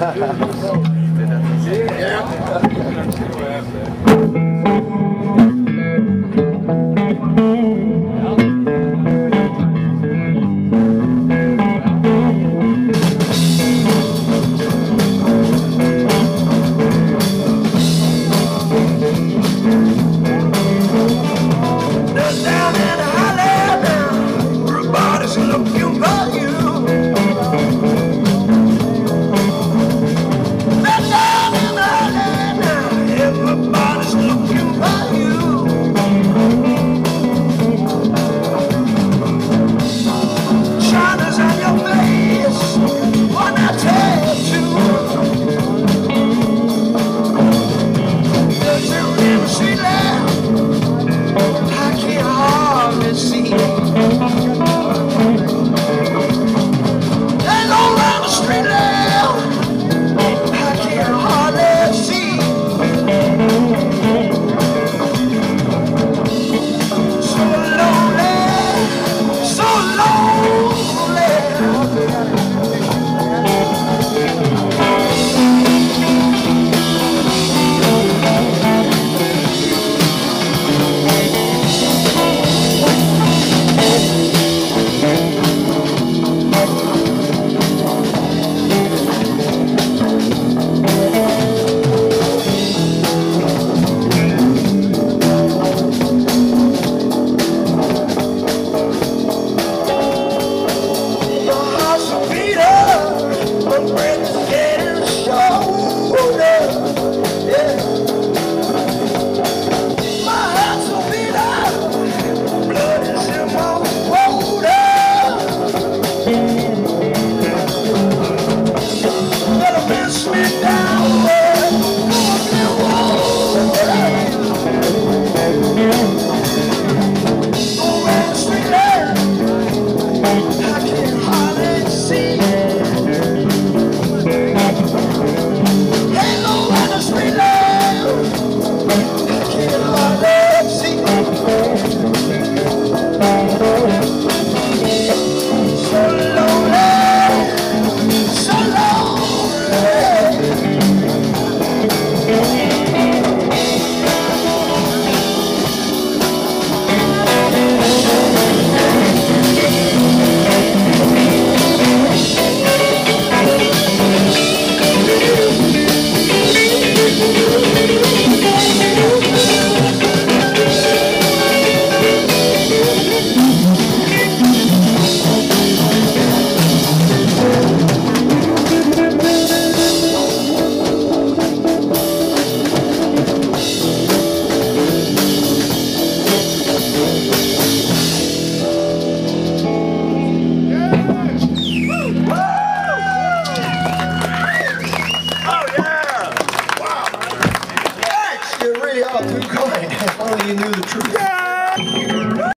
Yeah. Kind. If only you knew the truth.